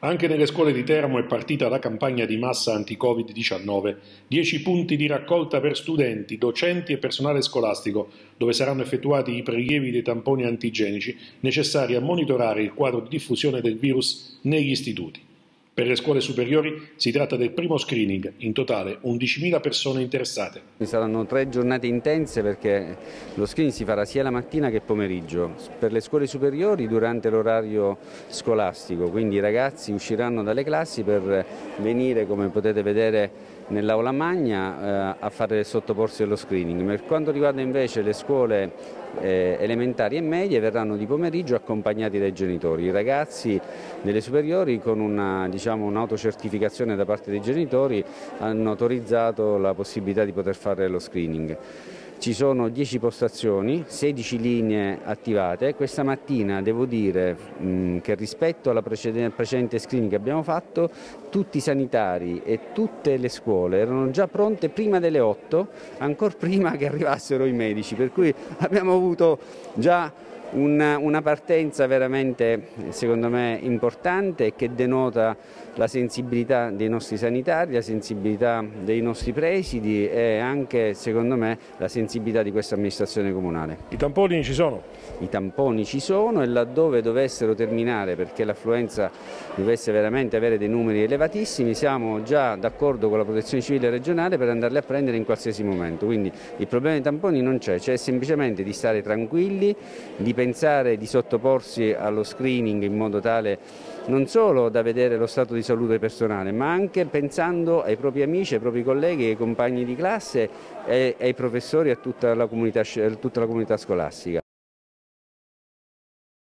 Anche nelle scuole di Teramo è partita la campagna di massa anti-Covid-19. Dieci punti di raccolta per studenti, docenti e personale scolastico, dove saranno effettuati i prelievi dei tamponi antigenici necessari a monitorare il quadro di diffusione del virus negli istituti. Per le scuole superiori si tratta del primo screening, in totale 11.000 persone interessate. Saranno tre giornate intense perché lo screening si farà sia la mattina che pomeriggio. Per le scuole superiori durante l'orario scolastico, quindi i ragazzi usciranno dalle classi per venire, come potete vedere nell'aula magna, eh, a fare sottoporsi allo screening. Per quanto riguarda invece le scuole eh, elementari e medie verranno di pomeriggio accompagnati dai genitori. I ragazzi delle superiori con una, diciamo, un'autocertificazione da parte dei genitori hanno autorizzato la possibilità di poter fare lo screening. Ci sono 10 postazioni, 16 linee attivate. Questa mattina devo dire mh, che rispetto alla precedente, precedente screening che abbiamo fatto, tutti i sanitari e tutte le scuole erano già pronte prima delle 8, ancora prima che arrivassero i medici, per cui abbiamo avuto già una, una partenza veramente secondo me importante che denota la sensibilità dei nostri sanitari, la sensibilità dei nostri presidi e anche secondo me la sensibilità di questa amministrazione comunale. I tamponi ci sono? I tamponi ci sono e laddove dovessero terminare perché l'affluenza dovesse veramente avere dei numeri elevatissimi siamo già d'accordo con la protezione civile regionale per andarli a prendere in qualsiasi momento. Quindi il problema dei tamponi non c'è, c'è semplicemente di stare tranquilli, di pensare di sottoporsi allo screening in modo tale non solo da vedere lo stato di salute personale, ma anche pensando ai propri amici, ai propri colleghi, ai compagni di classe ai professori e a tutta la comunità, tutta la comunità scolastica.